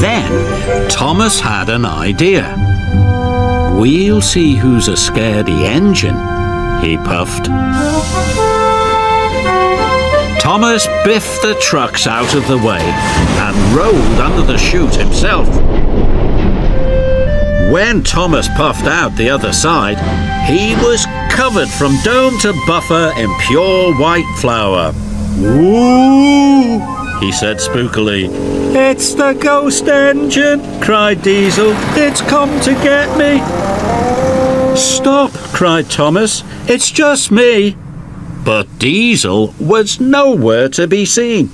Then Thomas had an idea. We'll see who's a scaredy engine, he puffed. Thomas biffed the trucks out of the way and rolled under the chute himself. When Thomas puffed out the other side, he was covered from dome to buffer in pure white flour. Woo! He said spookily. It's the ghost engine, cried Diesel. It's come to get me. Stop, cried Thomas. It's just me. But Diesel was nowhere to be seen.